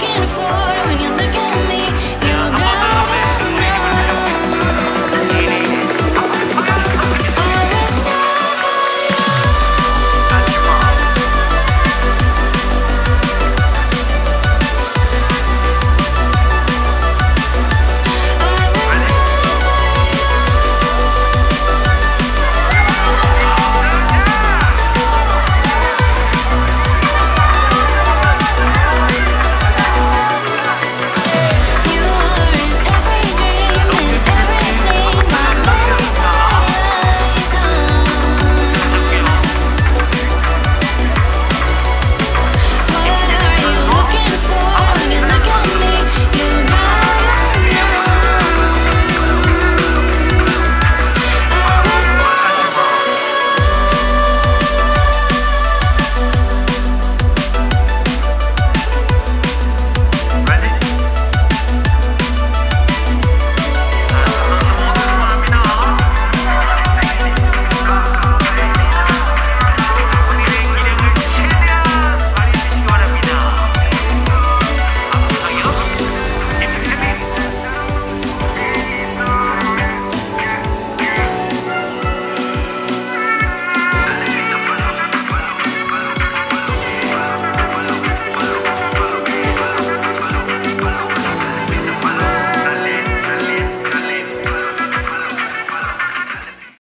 can afford when you